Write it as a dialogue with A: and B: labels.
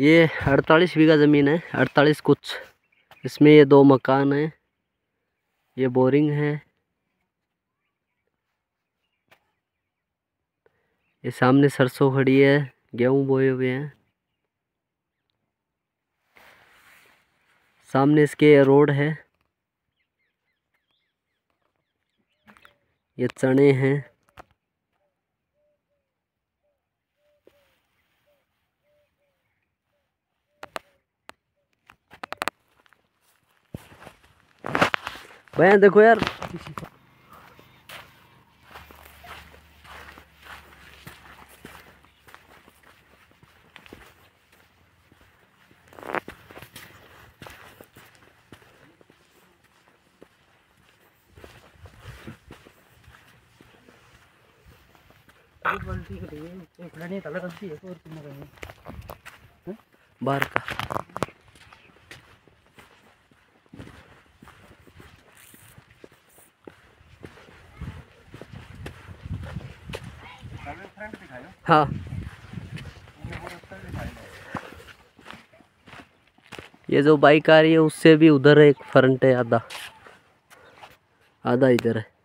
A: ये अड़तालीस बीघा ज़मीन है, अड़तालीस कुछ। इसमें ये दो मकान हैं, ये बोरिंग है। ये सामने सरसों खड़ी है, गेहूँ बोए हुए हैं। सामने इसके रोड है। ये चने हैं। भैया देखो यार बाहर का हाँ। ये जो बाइक आ रही है, उससे भी उधर एक फ्रंट है, आधा। आधा इधर है।